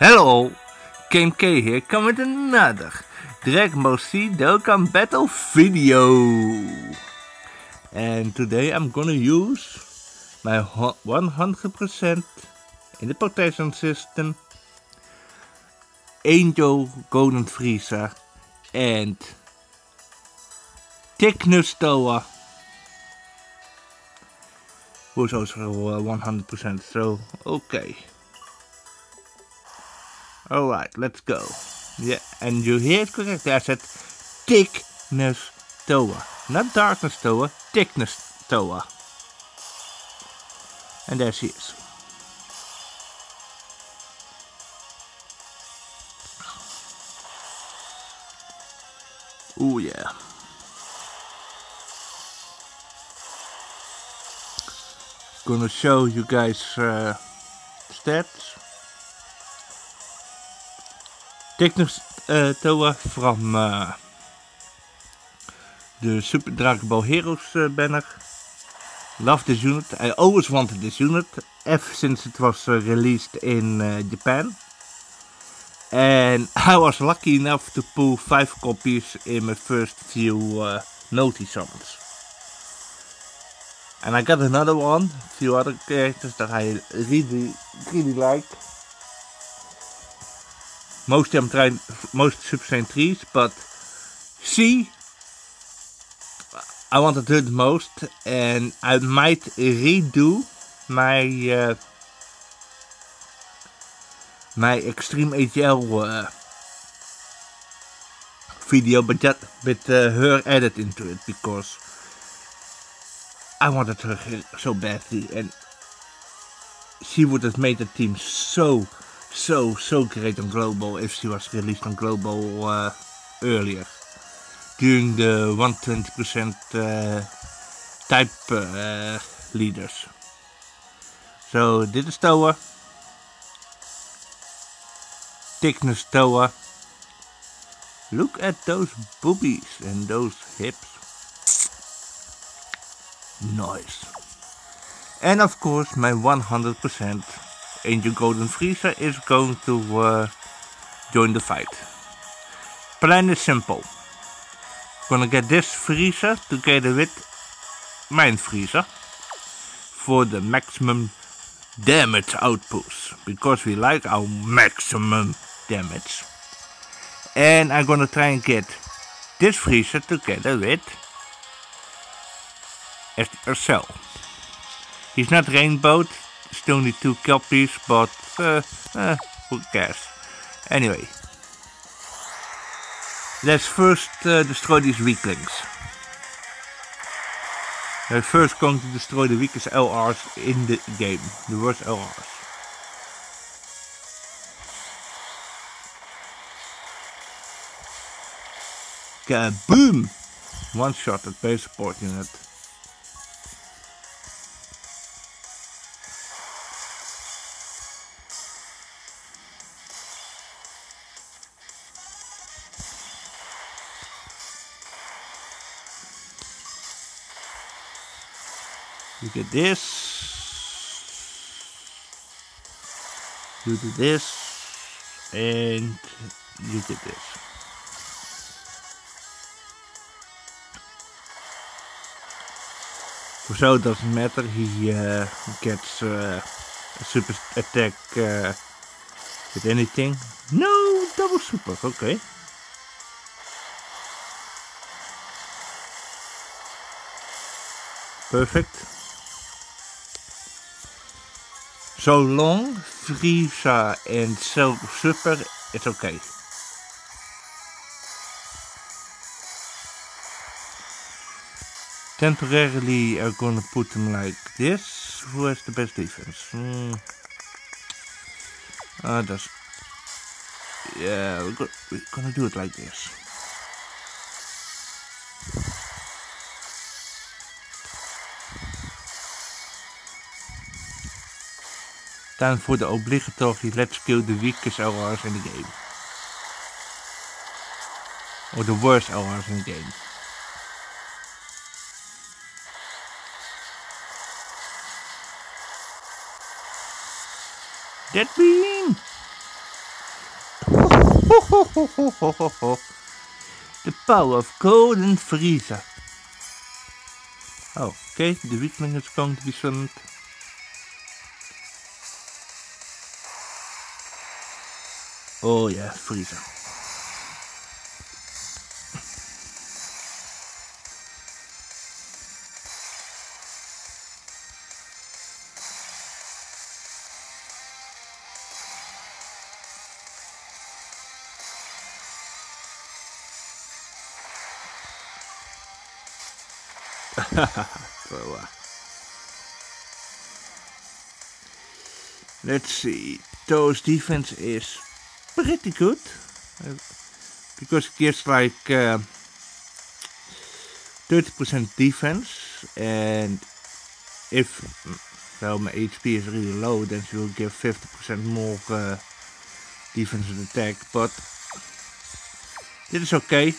Hello, Game K here, come with another Dragon Ball Z Dokkan Battle video. And today I'm gonna use my 100% in the protection system Angel Golden Frieza and Thickness who's also 100% so okay Alright, let's go. Yeah, and you hear it correctly. I said thickness Towa. Not darkness Towa, thickness Towa. And there she is. Oh yeah. Gonna show you guys uh, stats. Thickness uh, Toa from uh, the Super Dragon Ball Heroes uh, banner. Love this unit. I always wanted this unit, ever since it was released in Japan. And I was lucky enough to pull 5 copies in my first few uh, Noti summons. And I got another one, a few other characters that I really, really like. Most them trying most Saiyan 3s, but C I wanted to do the most and I might redo my uh, my Extreme ATL uh, video but that with uh, her added into it because I wanted her so badly and she would have made the team so so, so great on Global if she was released on Global uh, earlier. During the 120% uh, type uh, leaders. So dit is Toa. Thickness Toa. Look at those boobies and those hips. Nice. And of course my 100% Angel Golden Frieza is going to uh, join the fight. Plan is simple. Gonna get this Frieza together with Mind Frieza for the maximum damage output because we like our maximum damage. And I'm gonna try and get this Frieza together with Cell. He's not rainbowed, still need two copies, but uh, uh, who cares? Anyway, let's first uh, destroy these weaklings. We're first going to destroy the weakest LRs in the game, the worst LRs. Kaboom! One shot at base support unit. You get this. You do this. And you get this. For so it doesn't matter he uh, gets uh, a super attack uh, with anything. No double super okay. Perfect So long Frieza and Cell Super, it's okay. Temporarily I'm gonna put them like this. Who has the best defense? Mm. Uh, that's... Yeah, we're gonna do it like this. Time for the obligatory let's kill the weakest LRs in the game. Or the worst LRs in the game. That beam! the power of golden freezer. Oh, okay, the weakling is going to be summoned. Oh yeah, Frieza. so, uh, let's see. Those defense is pretty good because it gives like 30% uh, defense, and if well my HP is really low, then she will give 50% more uh, defense and attack. But this is okay.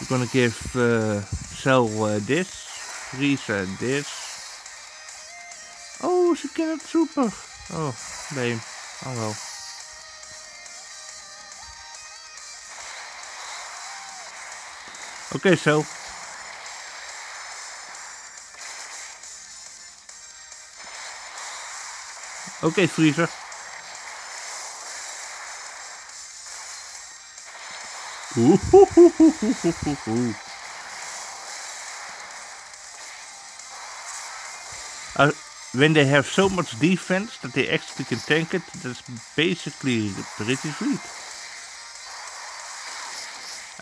We're gonna give uh, Cell uh, this, Risa this. Oh, she cannot super. Oh, lame. Oh well. Okay, so. Okay, Frieza. Uh, when they have so much defense that they actually can tank it, that's basically pretty sweet.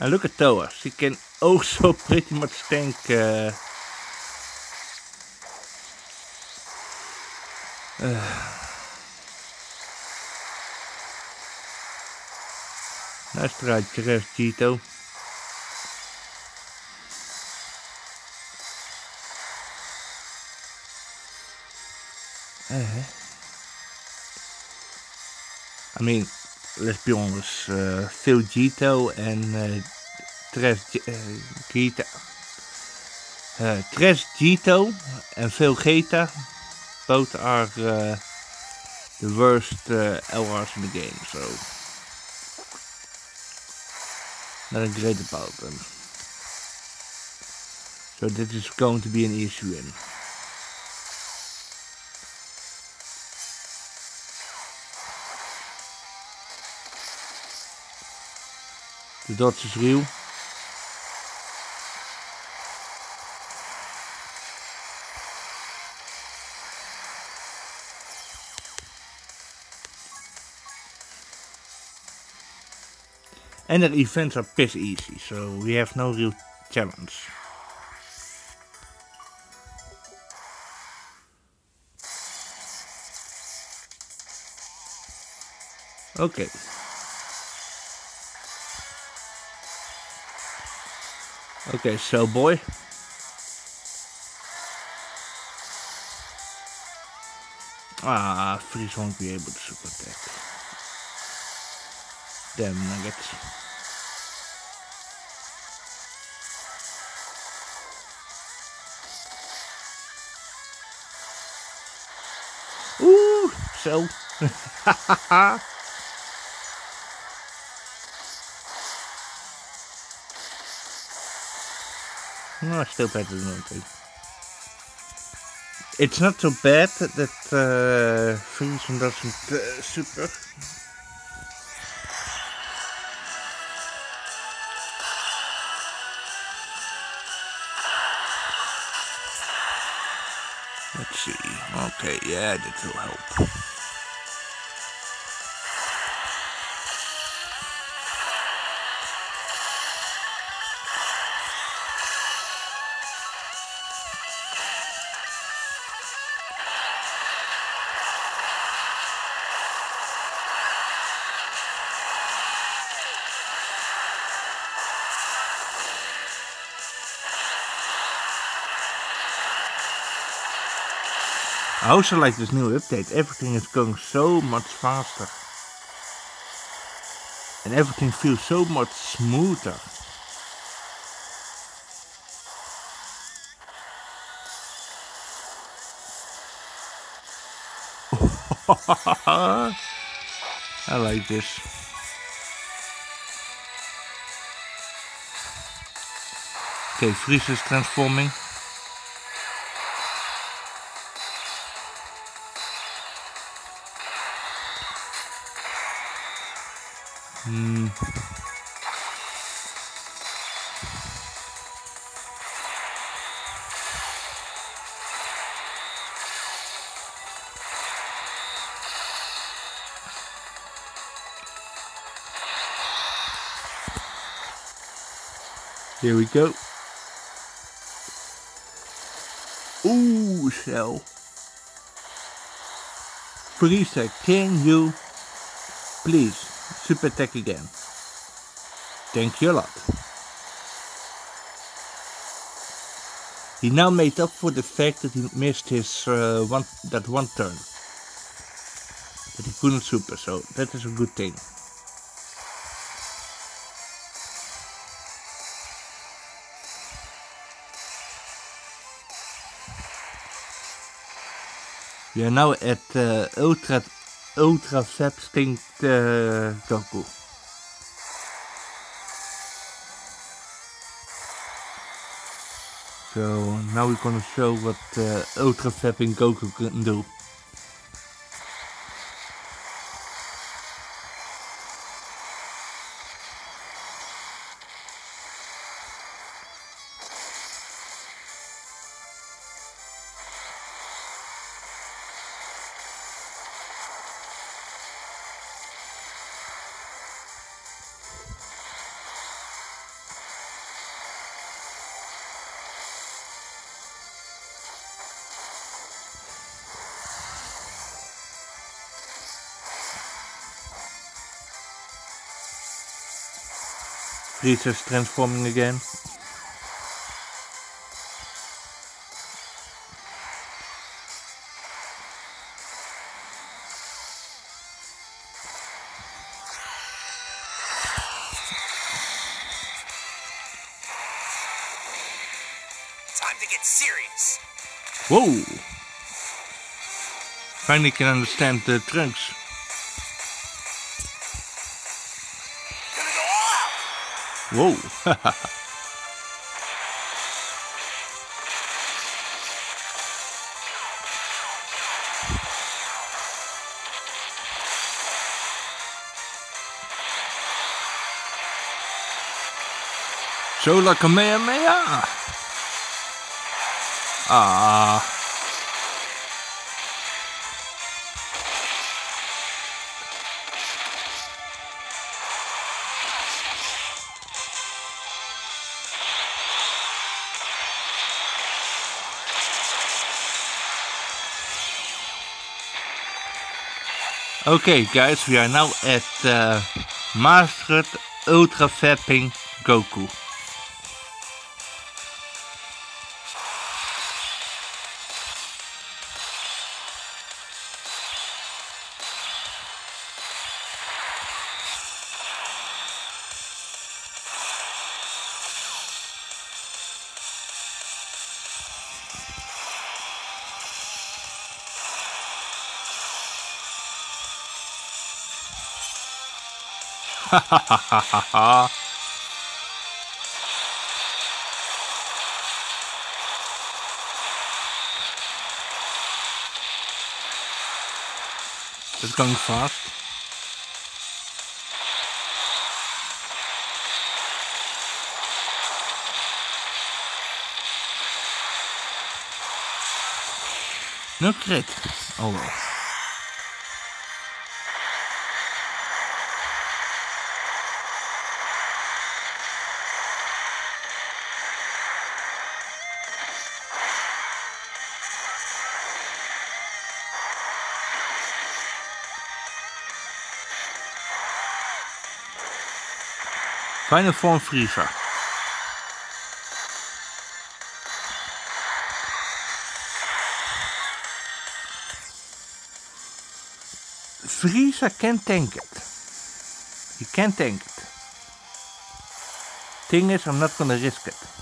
And look at Towa, she can also pretty much tank uh, uh, Nice try, Jerez Gito. Uh, I mean, let's be honest, uh, Phil Gito and uh, Tres uh, Gita. Uh, Tres Gito and Phil Geta both are uh, the worst uh, LRs in the game, so not a great about them. So this is going to be an issue in. Dots is real. And the events are piss easy, so we have no real challenge. Okay. Okay, so boy. Ah, Freeze won't be able to super attack. Damn nuggets. Ooh, so. no, still better than nothing. It's not so bad that uh, Friesen doesn't uh, super. Let's see. Okay, yeah, that will help. Also like this new update. Everything is going so much faster. And everything feels so much smoother. I like this. Okay, Freeze is transforming. Here we go. Ooh, Cell. Frieza, can you please super tech again? Thank you a lot. He now made up for the fact that he missed his uh, one that one turn. That he couldn't super, so that is a good thing. We are now at uh, Ultra Ultra Substinct uh, Goku. So now we're gonna show what uh, Ultra Fapping Goku can do. Frieza's transforming again. Time to get serious. Whoa! Finally can understand the trunks. Whoa! Solar Kamehameha! Ah. Okay guys, we are now at uh, Mastered Ultra Fapping Goku. It's going fast. No crit. Oh well. Final form Frieza. Frieza can tank it. He can tank it. Thing is, I'm not gonna risk it.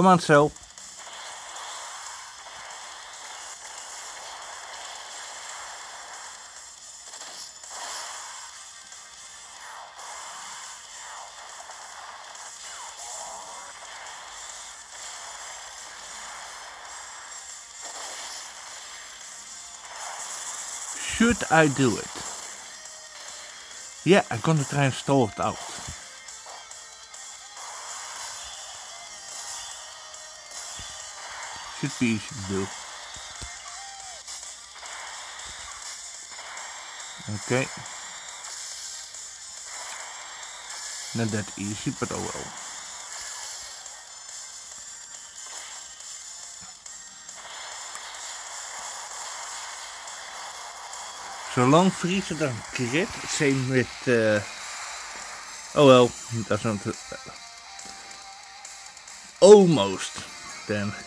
Come on, Cell. Should I do it? Yeah, I'm gonna try and stall it out. getekende. Dus. Oké. Okay. Nou, dat is het oh, wel. Oh. Zolang vriezen dan krit zijn met... Uh... Oh wel, dat zijn het Almost. Then.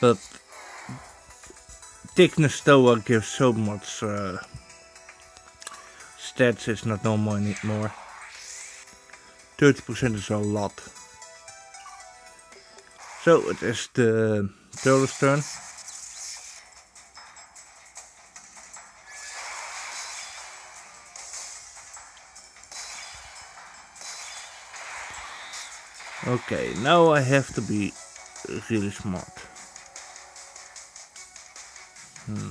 but thickness Stoa gives so much uh, stats, it's not normal anymore. 30% is a lot. So it is the turtle's turn. Okay, now I have to be really smart. Hmm.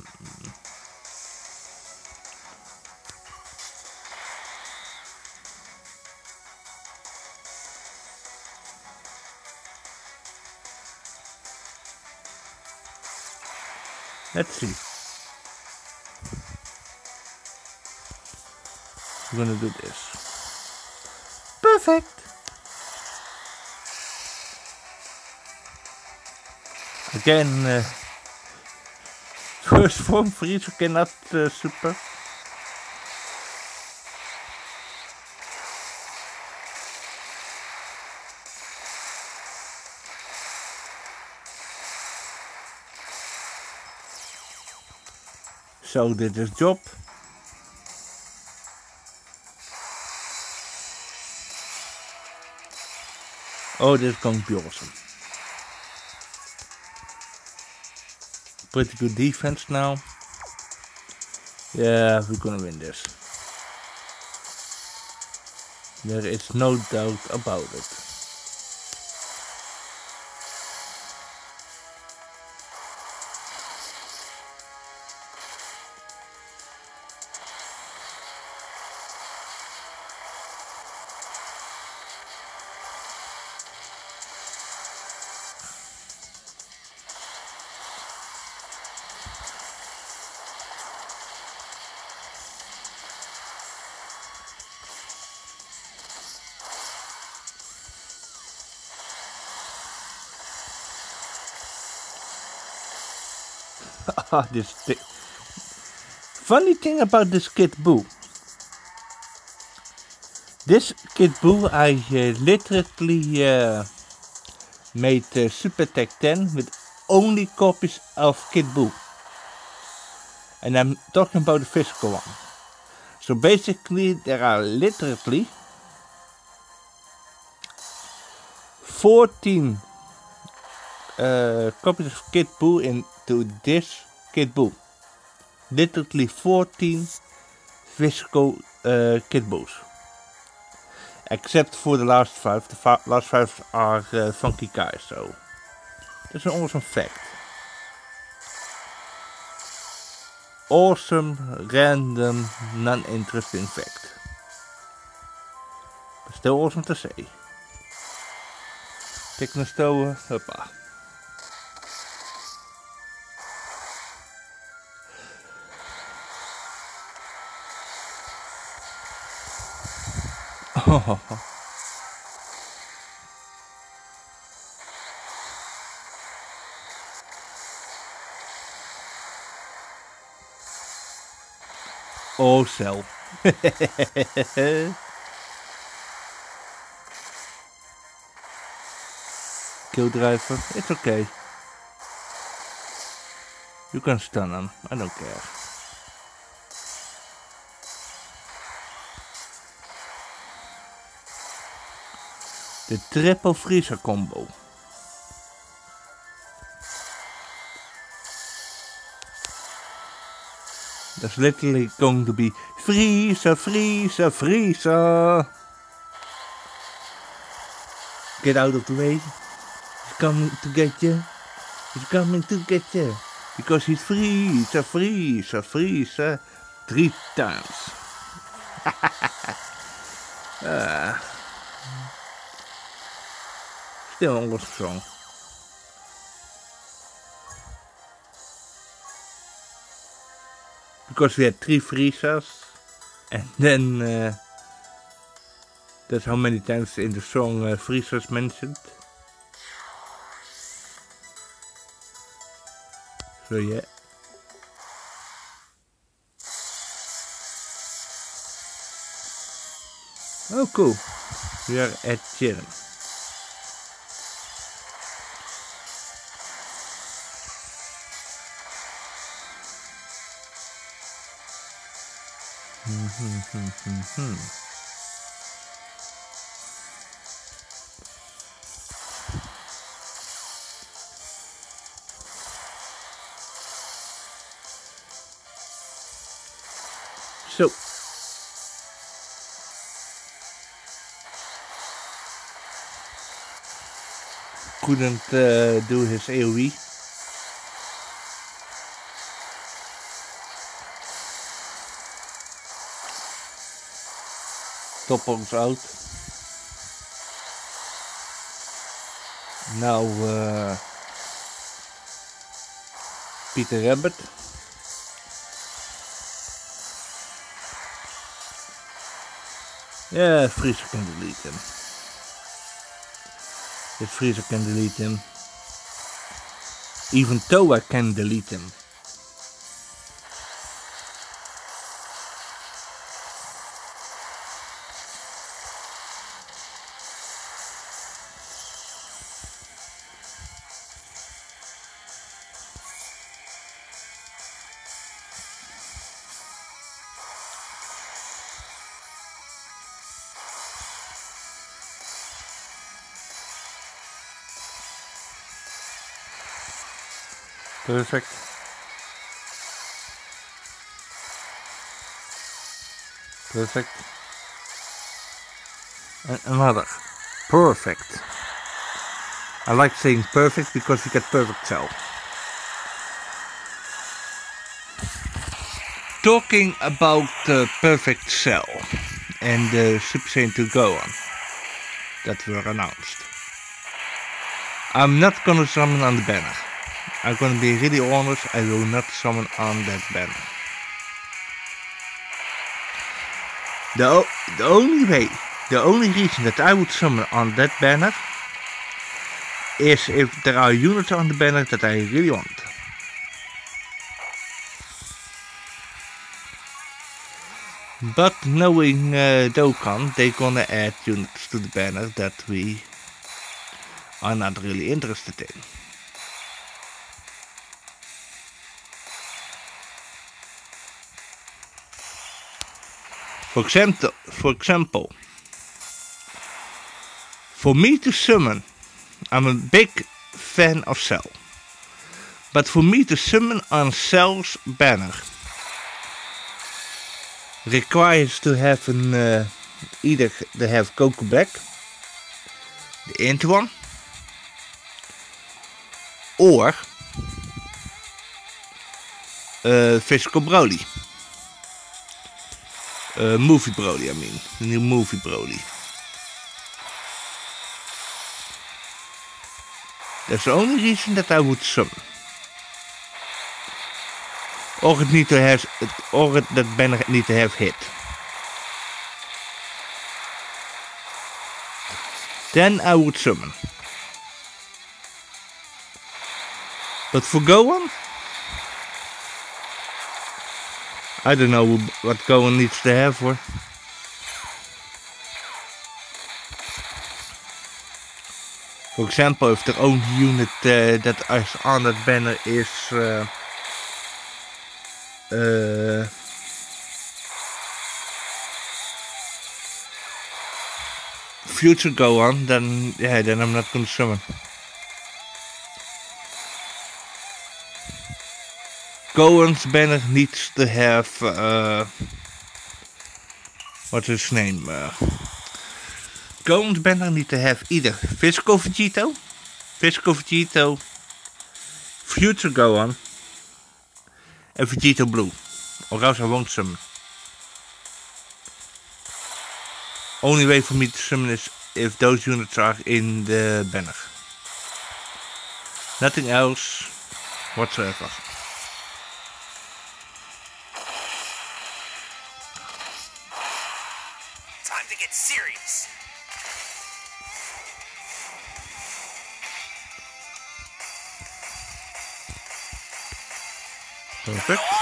Let's see. I'm gonna do this. Perfect. Again, uh, first form freeze, you uh, super. Zo, dit is Job. Oh, dit komt Bjorsen. Pretty good defense now. Yeah, we're gonna win this. There is no doubt about it. This thi funny thing about this Kid Buu. This Kid Buu I uh, literally uh, made uh, Super Tech 10 with only copies of Kid Buu. And I'm talking about the physical one. So basically there are literally 14 uh, copies of Kid Buu into this Kid Buu. Literally 14 physical uh. Except for the last five. The last five are uh, Funky Kai, so that's an awesome fact. Awesome, random, non-interesting fact. Still awesome to say. Tik naar stowen, hoppa. oh, cell. Kill driver, it's okay. You can stun him, I don't care. The triple freezer combo. That's literally going to be freezer, freezer, freezer. Get out of the way. He's coming to get you. He's coming to get you. Because he's freezer, freezer, freezer. Three times. uh, still a lost song. Because we had three Friezas. And then... Uh, that's how many times in the song uh, Frieza's mentioned. So yeah. Oh cool. We are at Jiren. So couldn't uh, do his AoE. Toppongsout. Nou, uh, Pieter Rabbit. Ja, Friese kan deleten. De Friese kan deleten. Even Toa kan deleten. Perfect. Perfect. And another. Perfect. I like saying perfect because we get perfect cell. Talking about the perfect cell and the Super Saiyan 2 Gohan that were announced. I'm not gonna summon on the banner. I'm gonna be really honest, I will not summon on that banner. The, the only way, the only reason that I would summon on that banner is if there are units on the banner that I really want. But knowing uh, Dokkan, they're gonna add units to the banner that we are not really interested in. For example, for example, for me to summon, I'm a big fan of Cell. But for me to summon on Cell's banner requires to have an uh, either to have Goku Black, the int one, or uh, Physical Broly. Uh, movie Broly, I mean. The new movie Broly. That's the only reason that I would summon. Or it need to have, or it, that banner need to have hit. Then I would summon. But for Gohan, I don't know what Gohan needs to have for. For example, if the only unit uh, that is on that banner is uh, uh, future Gohan, then yeah, then I'm not gonna summon. Gohan's banner needs to have uh, what's his name? Uh, banner needs to have either physical Vegito, physical Vegito, future Gohan, and Vegito Blue, or else I won't summon. Only way for me to summon is if those units are in the banner. Nothing else whatsoever. Perfect.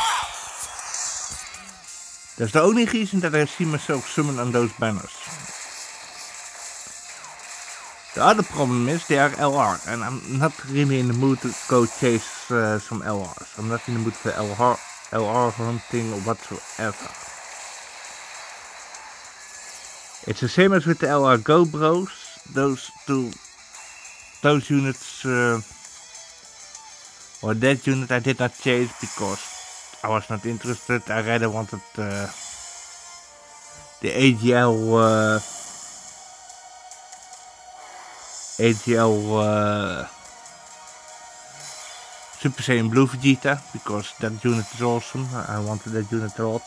That's the only reason that I see myself summon on those banners. The other problem is they are LR, and I'm not really in the mood to go chase uh, some LRs. I'm not in the mood for LR, LR hunting whatsoever. It's the same as with the LR Go Bros. Those two, those units, uh, or that unit I did not chase because I was not interested. I rather wanted uh, the AGL. Uh, AGL uh, Super Saiyan Blue Vegeta because that unit is awesome. I wanted that unit a lot.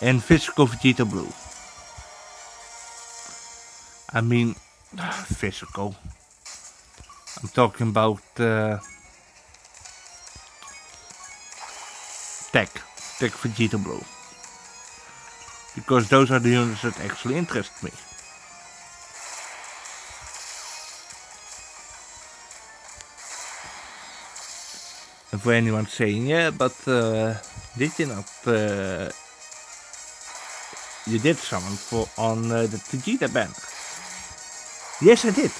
And Physical Vegeta Blue. I mean, physical. I'm talking about uh, Tech, Tech Vegeta Blue. Because those are the units that actually interest me. And for anyone saying, yeah, but uh, did you not? Uh, you did summon for on uh, the Vegeta banner. Yes, I did.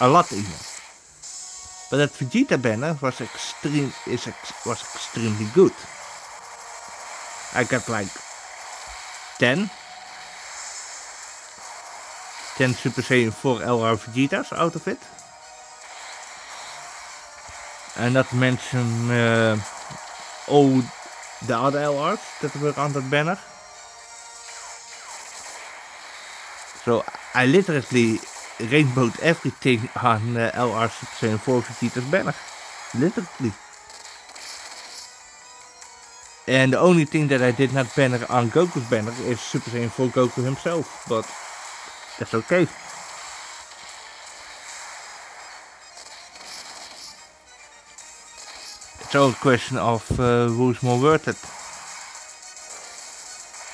A lot even. But that Vegeta banner was extreme is ex was extremely good. I got like 10 10 Super Saiyan 4 LR Vegetas out of it. And not to mention uh, all the other LRs that were on that banner. So I literally rainbowed everything on uh, LR Super Saiyan 4 Vegeta's banner. Literally. And the only thing that I did not banner on Goku's banner is Super Saiyan 4 Goku himself. But that's okay. It's all a question of uh, who's more worth it.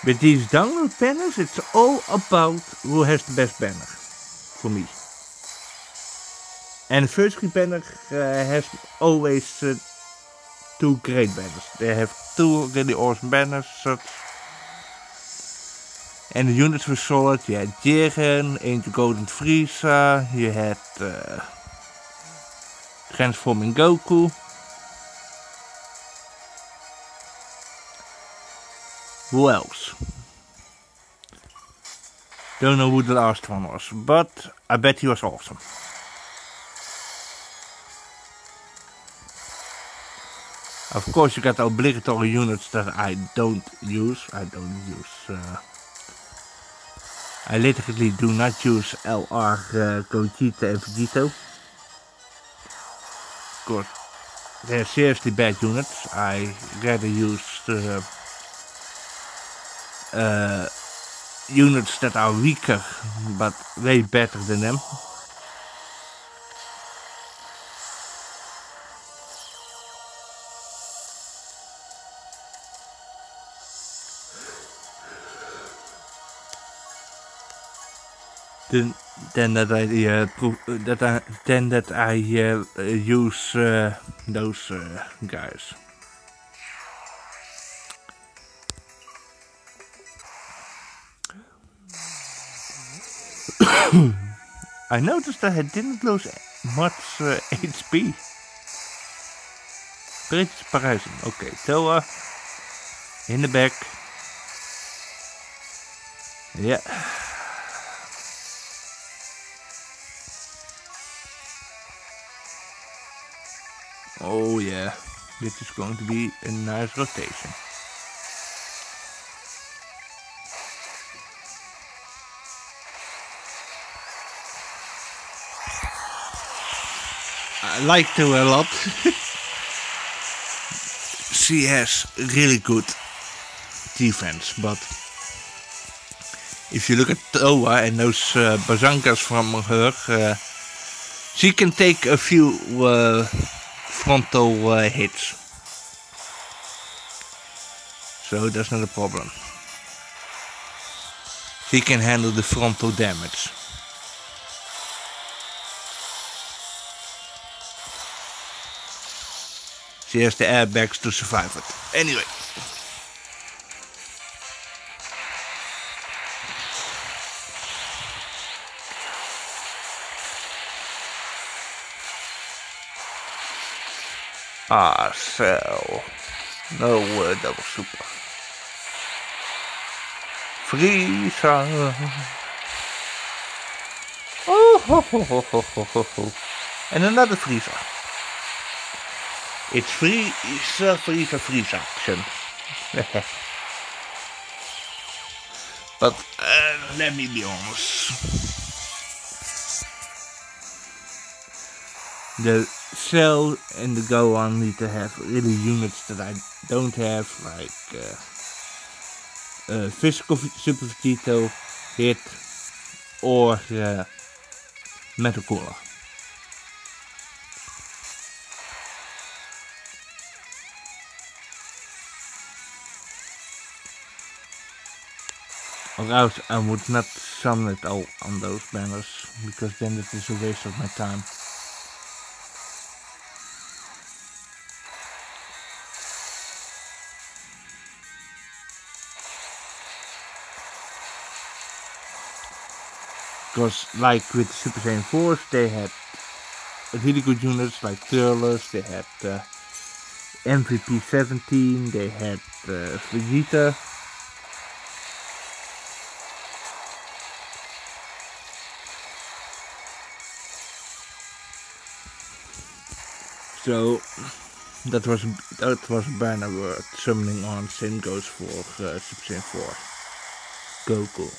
With these download banners, it's all about who has the best banner. For me. And first banner uh, has always uh, two great banners. They have two really awesome banners. Such. And the units were solid. You had Jiren, Angel Golden Frieza, you had uh, Transforming Goku. Who else? Don't know who the last one was, but I bet he was awesome. Of course, you got the obligatory units that I don't use. I don't use. Uh, I literally do not use LR uh, Gogeta and Vegito. Course, they're seriously bad units. I rather use uh, uh, units that are weaker but way better than them. Then, then that I uh, that I then that I uh, use uh, those uh, guys. I noticed that I didn't lose much uh, HP. British Parijzen. Okay, Towa in the back. Yeah. Oh yeah, this is going to be a nice rotation. I like her a lot. she has really good defense, but if you look at Towa and those uh, bazankas from her, uh, she can take a few uh, frontal uh, hits. So that's not a problem. She can handle the frontal damage. She has the airbags to survive it. Anyway. Ah, cell. No uh, double super. Frieza. Oh, ho, ho, ho, ho, ho, ho. And another Frieza. It's free, it's Frieza Frieza action. but uh, let me be honest. The Cell and the Gohan need to have really units that I don't have, like uh, uh, Physical Super Vegito, Hit, or uh, Metal Cooler. Else I would not summon it all on those banners, because then it is a waste of my time. Because like with Super Saiyan 4s, they had really good units like Turles, they had uh, MVP 17, they had uh, Vegeta. So that was that was a banner word summoning on. Same goes for uh, Super Saiyan 4. Goku.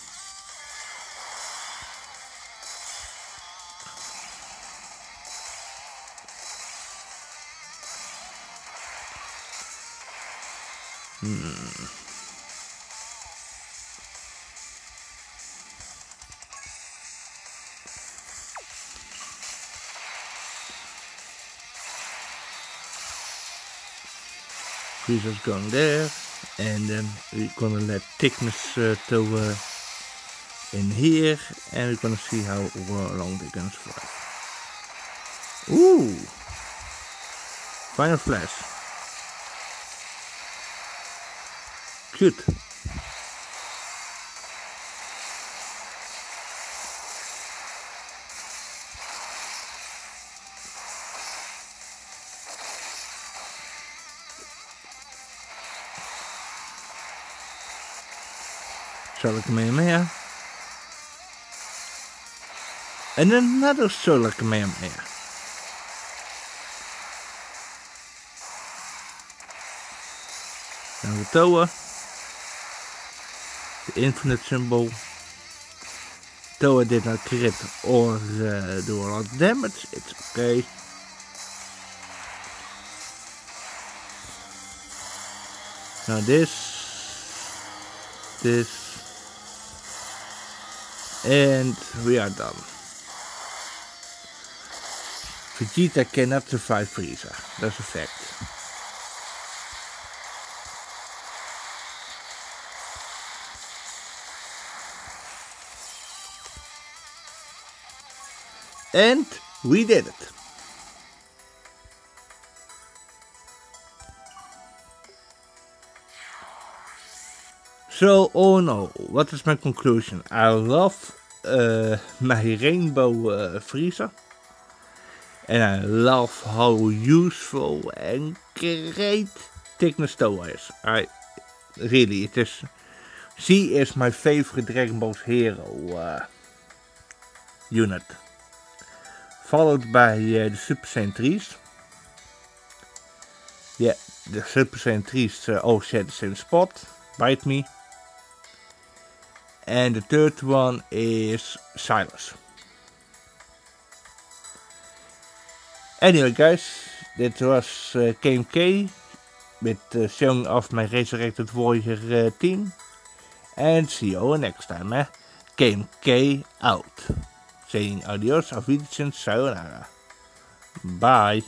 Hmm. Frieza's going there, and then we're gonna let thickness uh, uh, in here, and we're gonna see how long they're gonna survive. Ooh! Final flash. Cute. Solar Kamehameha. And another Solar Kamehameha. Now the Toa. The infinite symbol. Toa did not crit or uh, do a lot of damage. It's okay. Now this, this, and we are done. Vegeta cannot survive Frieza. That's a fact. And we did it. So, all in all, what is my conclusion? I love uh, my rainbow uh, freezer. And I love how useful and great thickness Toa is. I really, it is She is my favorite Dragon Ball hero uh, unit. Followed by uh, the Super Saiyan 3s. Yeah, the Super Saiyan 3s uh, all share the same spot. Bite me. And the third one is Silas. Anyway guys, that was uh, KMK with uh, showing off my Resurrected Warrior uh, team. And see you all next time. Eh? KMK out. Saying adios, auf Wiedersehen, sayonara. Bye.